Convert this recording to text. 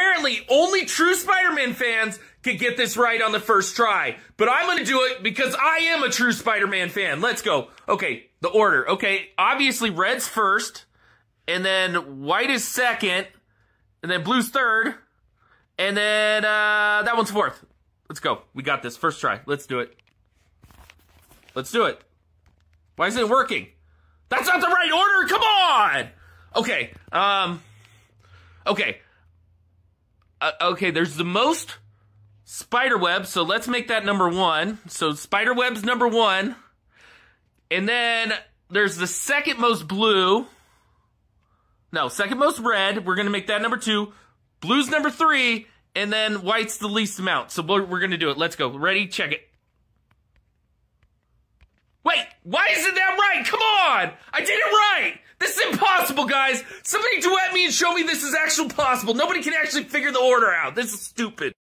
apparently only true Spider-Man fans could get this right on the first try. But I'm gonna do it because I am a true Spider-Man fan. Let's go. Okay, the order. Okay, obviously red's first, and then white is second, and then blue's third, and then uh, that one's fourth. Let's go. We got this. First try. Let's do it. Let's do it. Why isn't it working? That's not the right order. Come on. Okay. Um. Okay. Uh, okay. There's the most spider web, so let's make that number one. So spider web's number one, and then there's the second most blue. No, second most red. We're gonna make that number two. Blue's number three, and then white's the least amount. So we're, we're gonna do it. Let's go. Ready? Check it. Wait, why isn't that right? Come on! I did it right! This is impossible, guys! Somebody duet me and show me this is actually possible. Nobody can actually figure the order out. This is stupid.